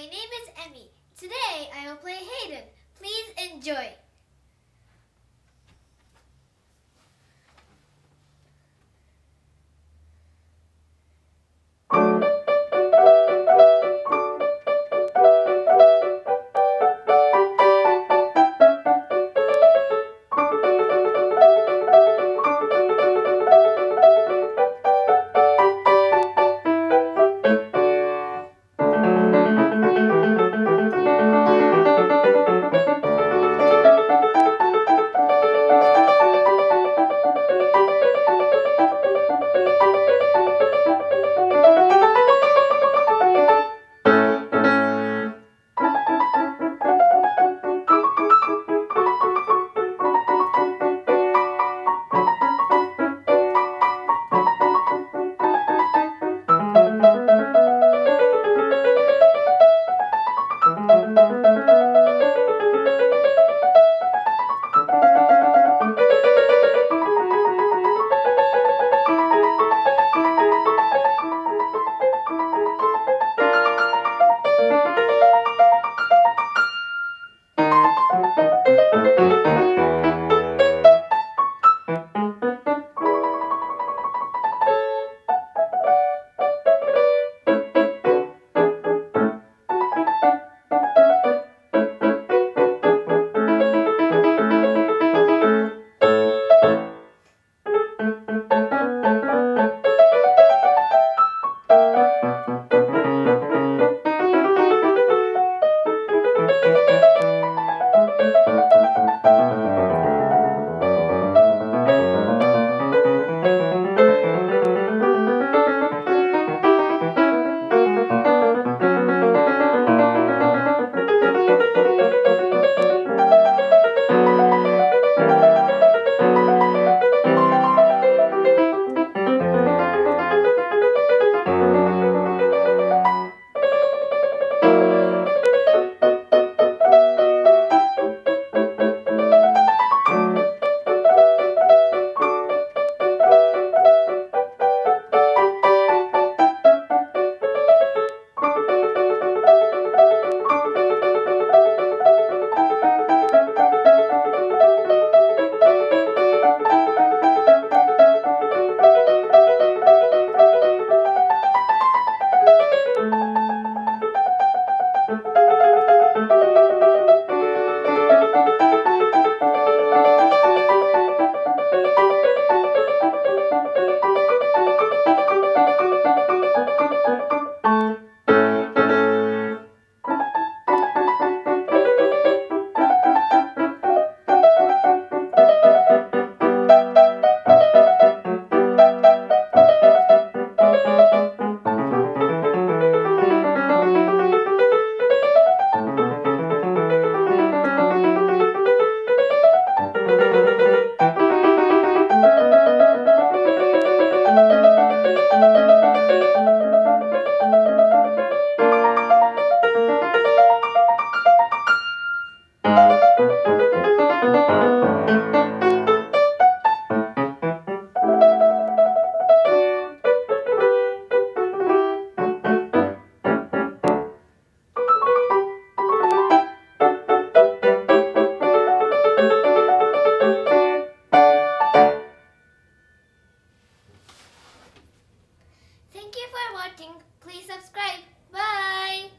my name is Emmy. Today I will play Hayden. Please enjoy. watching. Please subscribe. Bye.